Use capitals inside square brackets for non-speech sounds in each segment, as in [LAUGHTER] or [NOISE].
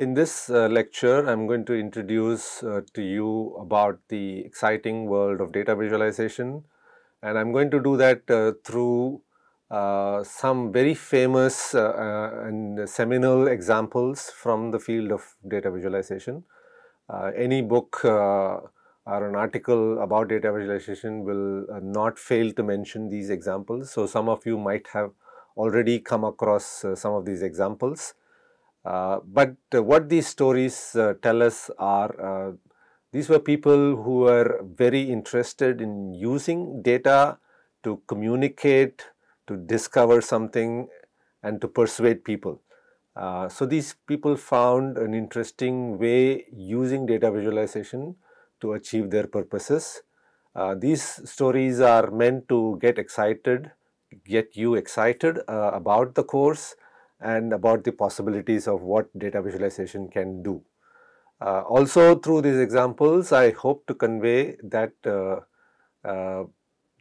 In this uh, lecture, I'm going to introduce uh, to you about the exciting world of data visualization and I'm going to do that uh, through uh, some very famous uh, uh, and seminal examples from the field of data visualization. any book or an article about data visualization will not fail to mention these examples. So, some of you might have already come across some of these examples. Uh, but uh, what these stories uh, tell us are these were people who were very interested in using data to communicate, to discover something and to persuade people. Uh, so, these people found an interesting way using data visualization to achieve their purposes. Uh, these stories are meant to get excited, get you excited uh, about the course and about the possibilities of what data visualization can do. Uh, also through these examples, I hope to convey that uh, uh,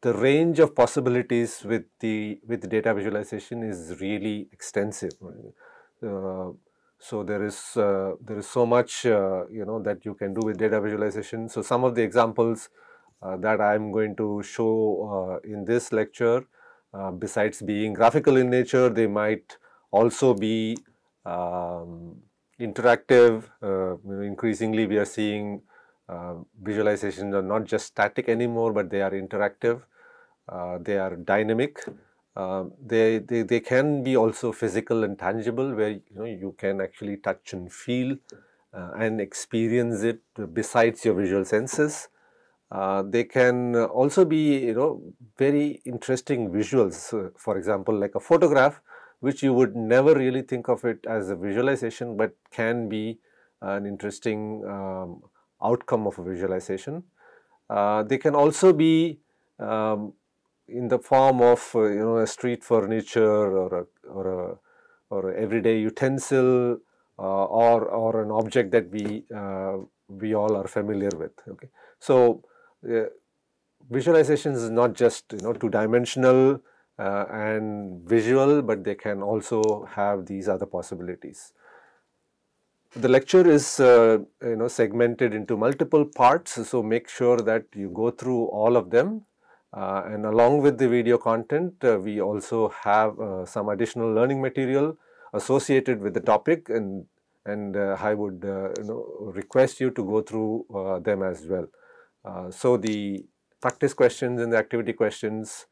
the range of possibilities with the with data visualization is really extensive. Uh, so there is uh, there is so much uh, you know that you can do with data visualization. So some of the examples that I am going to show in this lecture, besides being graphical in nature, they might also be um, interactive. Uh, increasingly, we are seeing uh, visualizations are not just static anymore, but they are interactive. Uh, they are dynamic. Uh, they, they, they can be also physical and tangible where you know you can actually touch and feel uh, and experience it besides your visual senses. Uh, they can also be you know very interesting visuals for example like a photograph which you would never really think of it as a visualization, but can be an interesting um, outcome of a visualization. Uh, they can also be um, in the form of uh, you know a street furniture or a, or a or everyday utensil uh, or or an object that we uh, we all are familiar with. Okay, so uh, visualization is not just you know two dimensional uh, and visual, but they can also have these other possibilities. The lecture is uh, you know segmented into multiple parts, so make sure that you go through all of them uh, and along with the video content, uh, we also have uh, some additional learning material associated with the topic and and uh, I would you know request you to go through them as well. so the practice questions and the activity questions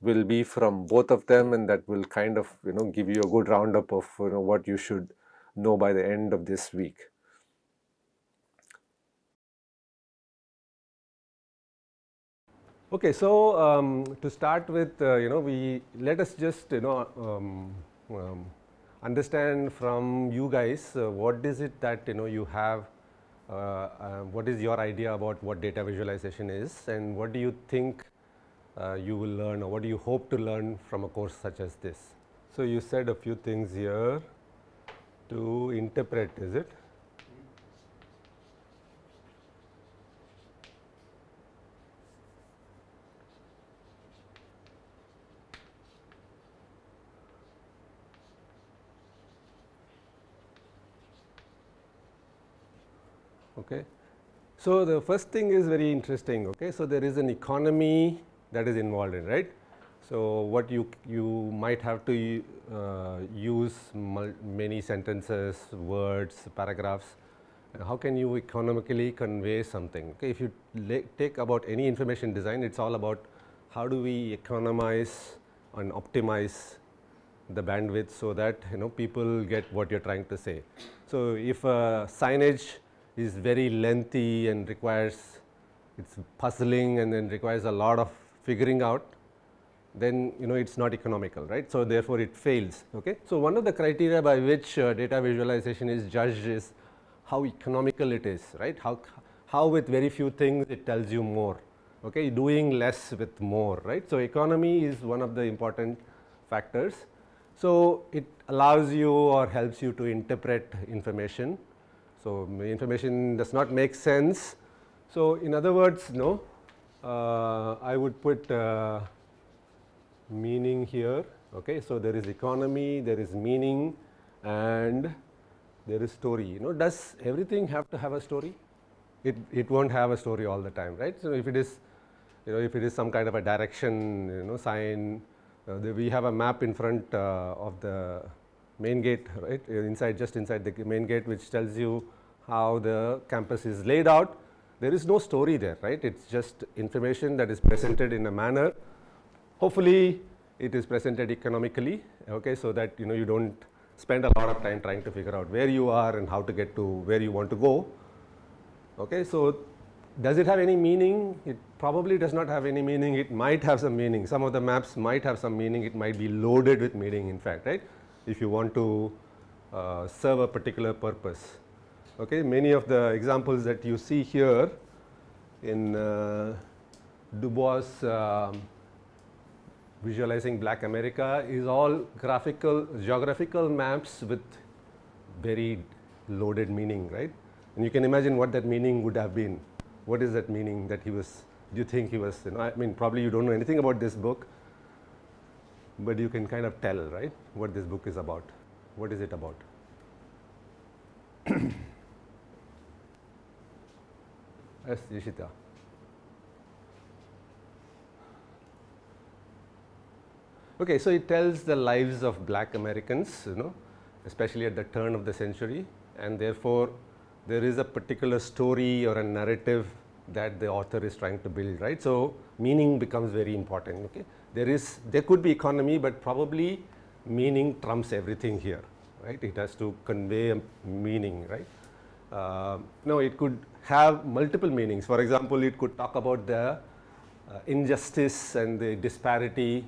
will be from both of them and that will kind of you know give you a good roundup of you know what you should know by the end of this week. Okay, so um, to start with, uh, you know, we let us just you know um, um, understand from you guys uh, what is it that you know you have, uh, uh what is your idea about what data visualization is, and what do you think uh, you will learn or what do you hope to learn from a course such as this? So, you said a few things here to interpret is it? Okay. So, the first thing is very interesting. Okay. So, there is an economy that is involved in right. So, what you you might have to uh, use many sentences, words, paragraphs. How can you economically convey something? Okay, if you take about any information design, it's all about how do we economize and optimize the bandwidth so that you know people get what you're trying to say. So, if a signage is very lengthy and requires it's puzzling and then requires a lot of figuring out, then you know it's not economical, right. So, therefore, it fails. Okay. So, one of the criteria by which uh, data visualization is judged is how economical it is, right. How, how with very few things it tells you more, okay. doing less with more, right. So, economy is one of the important factors. So, it allows you or helps you to interpret information. So, information does not make sense. So, in other words, no, uh, I would put uh, meaning here. Okay, so there is economy, there is meaning, and there is story. You know, does everything have to have a story? It, it won't have a story all the time, right? So if it is, you know, if it is some kind of a direction, you know, sign, uh, we have a map in front uh, of the main gate, right? Inside, just inside the main gate, which tells you how the campus is laid out. There is no story there, right? It's just information that is presented in a manner. Hopefully, it is presented economically, okay, so that you know you don't spend a lot of time trying to figure out where you are and how to get to where you want to go. Okay, so does it have any meaning? It probably does not have any meaning. It might have some meaning. Some of the maps might have some meaning. It might be loaded with meaning, in fact, right? If you want to uh, serve a particular purpose. Okay, many of the examples that you see here in uh, Du Bois um, visualizing black America is all graphical, geographical maps with very loaded meaning, right? And you can imagine what that meaning would have been. What is that meaning that he was, do you think he was, you know, I mean, probably you don't know anything about this book, but you can kind of tell, right, what this book is about. What is it about? [CLEARS THROAT] yes, Yashita. Okay, so it tells the lives of black Americans, you know, especially at the turn of the century and therefore there is a particular story or a narrative that the author is trying to build, right. So, meaning becomes very important, okay. There is, there could be economy, but probably meaning trumps everything here, right. It has to convey a meaning, right. Uh, no, it could have multiple meanings. For example, it could talk about the uh, injustice and the disparity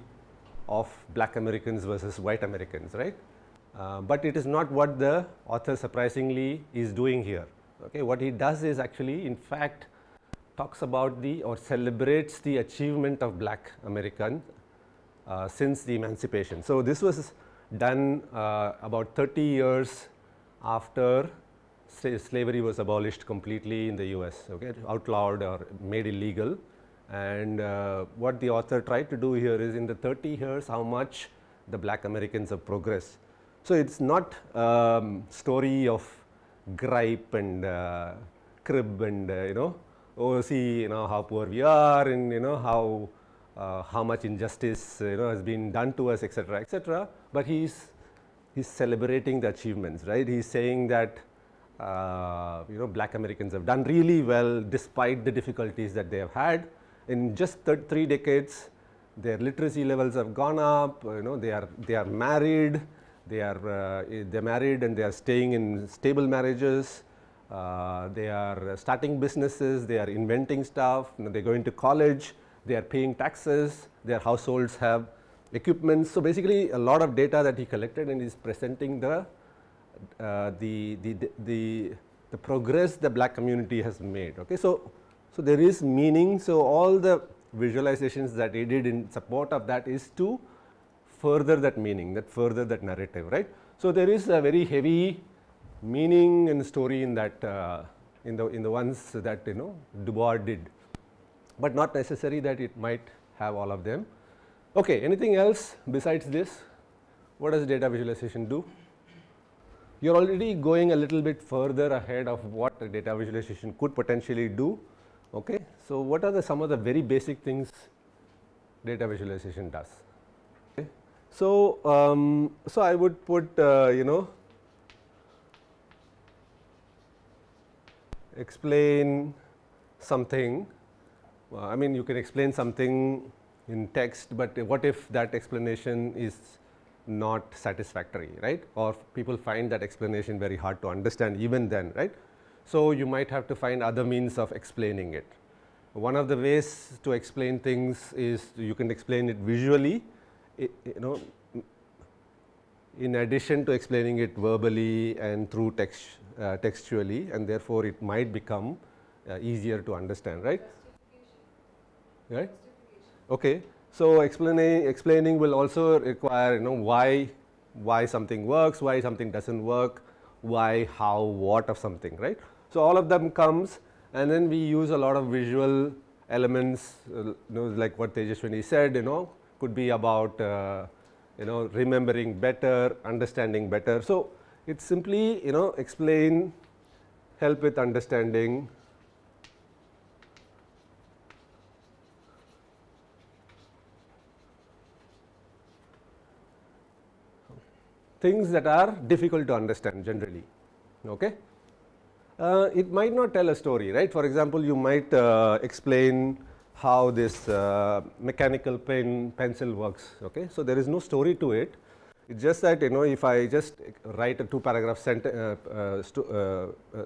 of black Americans versus white Americans, right? Uh, but it is not what the author surprisingly is doing here. Okay, what he does is actually, in fact, talks about the or celebrates the achievement of black Americans uh, since the emancipation. So, this was done uh, about 30 years after slavery was abolished completely in the US, okay, outlawed or made illegal. And uh, what the author tried to do here is in the 30 years how much the black Americans have progressed. So, it is not um, story of gripe and uh, crib and uh, you know oh see you know how poor we are and you know how uh, how much injustice you know has been done to us etc etc but he is he's celebrating the achievements right he is saying that uh, you know black Americans have done really well despite the difficulties that they have had in just three decades, their literacy levels have gone up, you know, they are, they are married, they are, uh, they're married and they are staying in stable marriages, uh, they are starting businesses, they are inventing stuff, you know, they're going to college, they are paying taxes, their households have equipment. So, basically a lot of data that he collected and is presenting the, the, the, the, the, progress the black community has made. Okay. So, so, there is meaning. So, all the visualizations that he did in support of that is to further that meaning, that further that narrative, right. So, there is a very heavy meaning and story in that uh, in the in the ones that you know Du Bois did, but not necessary that it might have all of them. Okay, anything else besides this? What does data visualization do? You are already going a little bit further ahead of what data visualization could potentially do. Okay. So, what are the some of the very basic things data visualization does? Okay. So, um, so I would put uh, you know explain something. Uh, I mean you can explain something in text, but what if that explanation is not satisfactory, right? Or people find that explanation very hard to understand even then, right? So, you might have to find other means of explaining it. One of the ways to explain things is you can explain it visually, it, you know, in addition to explaining it verbally and through text, uh, textually and therefore, it might become uh, easier to understand, right? Right? Okay. So, explaining, explaining will also require you know why, why something works, why something does not work, why, how, what of something, right. So, all of them comes and then we use a lot of visual elements uh, you know like what Tejaswini said you know could be about uh, you know remembering better, understanding better. So, it's simply you know explain, help with understanding things that are difficult to understand generally. Okay? Uh, it might not tell a story, right? For example, you might uh, explain how this uh, mechanical pen pencil works. Okay? So, there is no story to it. It's just that you know if I just write a two paragraph uh, uh, uh,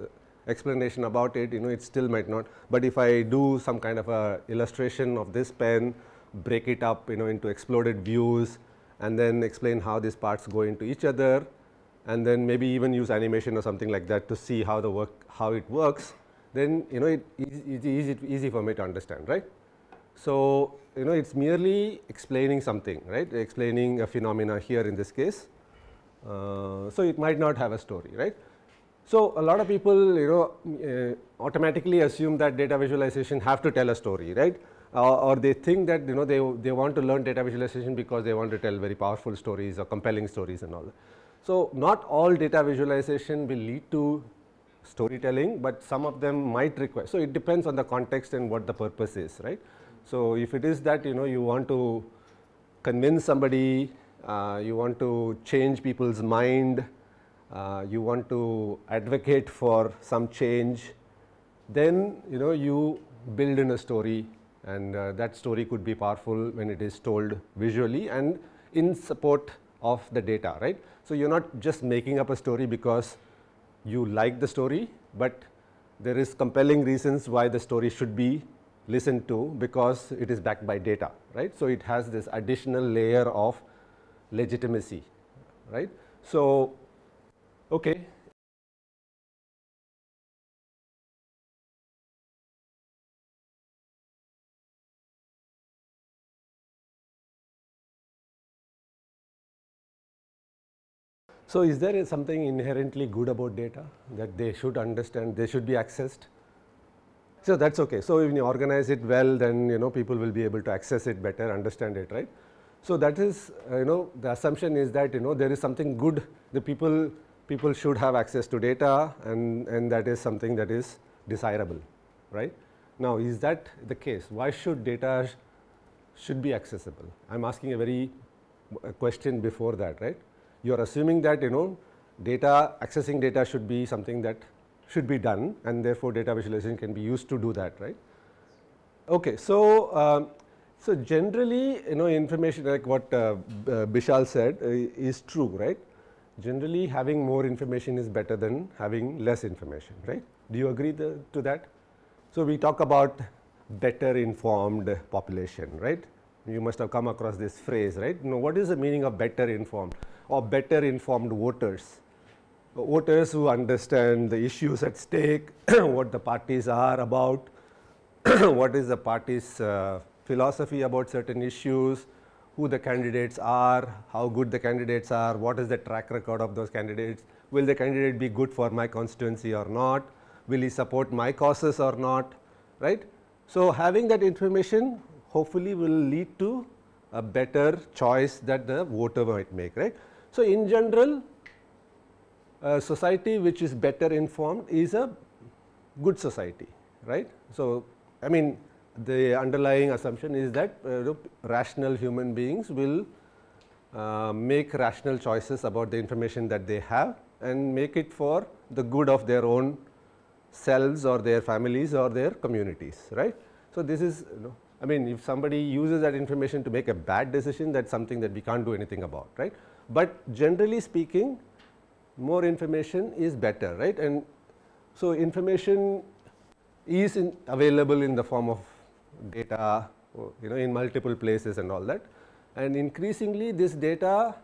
explanation about it, you know it still might not. But if I do some kind of a illustration of this pen, break it up you know into exploded views, and then explain how these parts go into each other and then maybe even use animation or something like that to see how the work how it works then you know it is easy, easy for me to understand right. So, you know it is merely explaining something right explaining a phenomena here in this case. Uh, so, it might not have a story right. So, a lot of people you know uh, automatically assume that data visualization have to tell a story right uh, or they think that you know they, they want to learn data visualization because they want to tell very powerful stories or compelling stories and all. So, not all data visualization will lead to storytelling, but some of them might require. So, it depends on the context and what the purpose is right. So, if it is that you know you want to convince somebody, uh, you want to change people's mind, uh, you want to advocate for some change, then you know you build in a story and uh, that story could be powerful when it is told visually and in support of the data right. So, you are not just making up a story because you like the story, but there is compelling reasons why the story should be listened to because it is backed by data right. So, it has this additional layer of legitimacy right. So, okay So, is there something inherently good about data that they should understand, they should be accessed? So, that is okay. So, if you organize it well, then you know people will be able to access it better, understand it, right. So, that is uh, you know the assumption is that you know there is something good the people people should have access to data and, and that is something that is desirable, right. Now, is that the case? Why should data sh should be accessible? I am asking a very a question before that, right you are assuming that you know data accessing data should be something that should be done and therefore, data visualization can be used to do that right. Okay, so, um, so generally you know information like what uh, uh, Bishal said uh, is true right. Generally having more information is better than having less information right. Do you agree the, to that? So, we talk about better informed population right. You must have come across this phrase right. Now, what is the meaning of better informed? Or better informed voters. Voters who understand the issues at stake, [CLEARS THROAT] what the parties are about, [CLEARS THROAT] what is the party's uh, philosophy about certain issues, who the candidates are, how good the candidates are, what is the track record of those candidates, will the candidate be good for my constituency or not, will he support my causes or not, right. So, having that information hopefully will lead to a better choice that the voter might make, right. So, in general a society which is better informed is a good society right. So, I mean the underlying assumption is that uh, rational human beings will uh, make rational choices about the information that they have and make it for the good of their own selves or their families or their communities right. So, this is you know I mean if somebody uses that information to make a bad decision that is something that we can't do anything about right but generally speaking more information is better right and so information is in available in the form of data you know in multiple places and all that and increasingly this data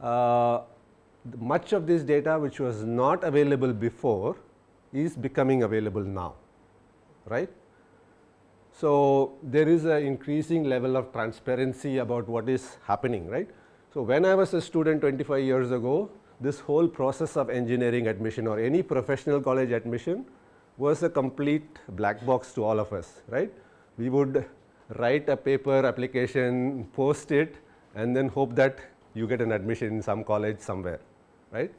uh, much of this data which was not available before is becoming available now right. So, there is an increasing level of transparency about what is happening right. So, when I was a student 25 years ago, this whole process of engineering admission or any professional college admission was a complete black box to all of us, right. We would write a paper application, post it and then hope that you get an admission in some college somewhere, right.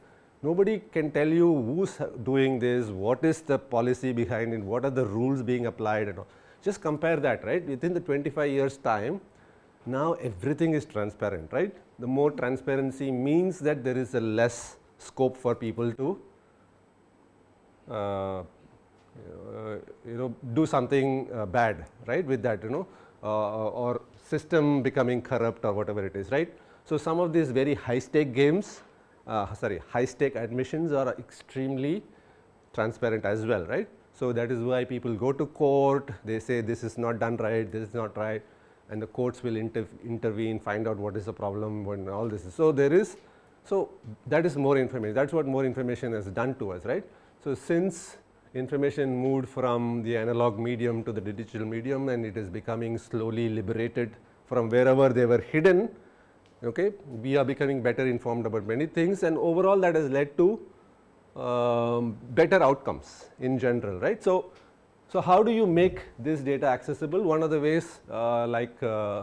nobody can tell you who's doing this, what is the policy behind it, what are the rules being applied and all. Just compare that, right? Within the 25 years time, now everything is transparent, right? The more transparency means that there is a less scope for people to uh, you know do something uh, bad, right? With that, you know, uh, or system becoming corrupt or whatever it is, right? So, some of these very high stake games, uh, sorry, high stake admissions are extremely transparent as well, right? So, that is why people go to court, they say this is not done right, this is not right and the courts will inter intervene, find out what is the problem when all this is. So, there is, so that is more information, that is what more information has done to us, right. So, since information moved from the analog medium to the digital medium and it is becoming slowly liberated from wherever they were hidden, okay, we are becoming better informed about many things and overall that has led to um, better outcomes in general, right. So, so how do you make this data accessible? One of the ways uh, like uh,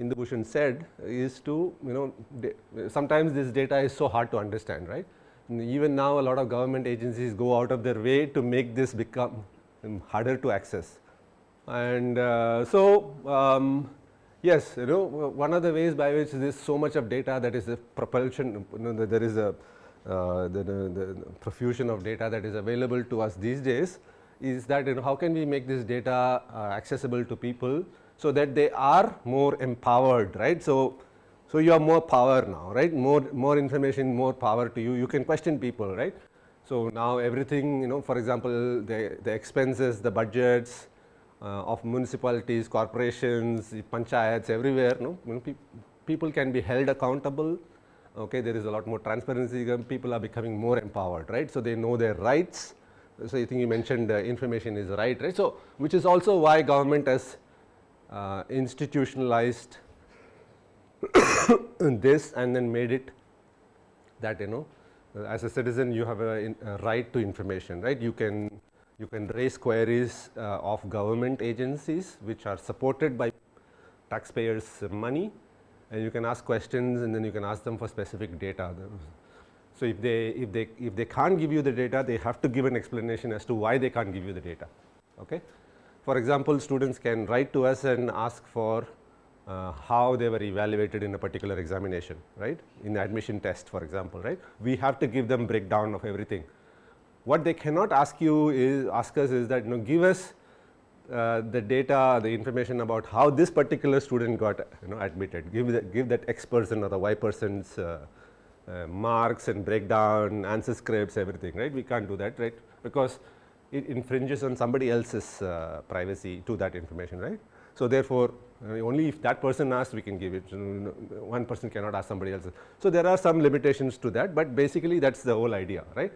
Indubhushan said is to you know sometimes this data is so hard to understand, right. Even now a lot of government agencies go out of their way to make this become harder to access. And uh, so, um, yes, you know one of the ways by which there is so much of data that is a propulsion, you know, there is a uh, the, the, the, profusion of data that is available to us these days is that you know how can we make this data uh, accessible to people so that they are more empowered, right. So, so you have more power now, right, more, more information, more power to you, you can question people, right. So, now everything you know for example, the, the expenses, the budgets uh, of municipalities, corporations, panchayats everywhere, no? you know, pe people can be held accountable okay, there is a lot more transparency, people are becoming more empowered, right. So, they know their rights. So, I think you mentioned uh, information is right, right. So, which is also why government has uh, institutionalized [COUGHS] this and then made it that you know as a citizen you have a, in, a right to information, right. You can you can raise queries uh, of government agencies which are supported by taxpayers money and you can ask questions and then you can ask them for specific data. So, if they, if they, if they can't give you the data, they have to give an explanation as to why they can't give you the data. Okay? For example, students can write to us and ask for uh, how they were evaluated in a particular examination, right? In the admission test, for example, right? We have to give them breakdown of everything. What they cannot ask you is, ask us is that, you know, give us uh, the data, the information about how this particular student got you know admitted, give that, give that X person or the Y person's uh, uh, marks and breakdown, answer scripts, everything, right? We can't do that, right? Because it infringes on somebody else's uh, privacy to that information, right? So, therefore, uh, only if that person asks we can give it, one person cannot ask somebody else. So, there are some limitations to that, but basically that is the whole idea, right?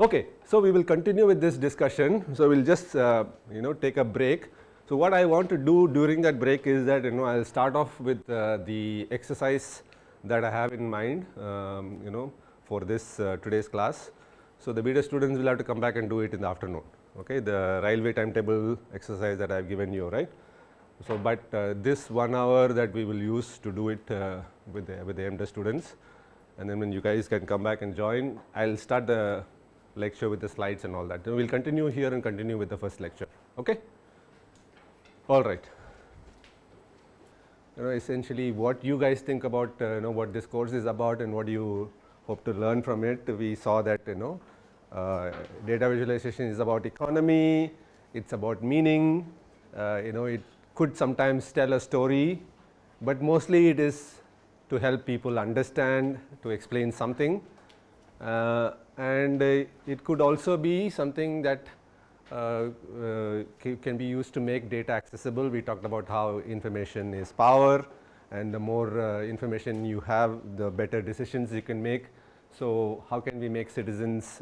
Okay, so we will continue with this discussion. So we'll just uh, you know take a break. So what I want to do during that break is that you know I'll start off with uh, the exercise that I have in mind um, you know for this uh, today's class. So the BTech students will have to come back and do it in the afternoon. Okay, the railway timetable exercise that I have given you, right? So, but uh, this one hour that we will use to do it uh, with the with the MTech students, and then when you guys can come back and join, I'll start the lecture with the slides and all that. We will continue here and continue with the first lecture. Okay? All right. You know, essentially what you guys think about, uh, you know, what this course is about and what you hope to learn from it. We saw that, you know, uh, data visualization is about economy, it's about meaning, uh, you know, it could sometimes tell a story, but mostly it is to help people understand, to explain something. Uh, and uh, it could also be something that Uh, uh, can be used to make data accessible. We talked about how information is power and the more uh, information you have, the better decisions you can make. So, how can we make citizens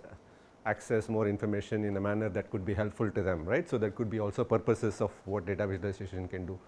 access more information in a manner that could be helpful to them, right. So, that could be also purposes of what data visualization can do.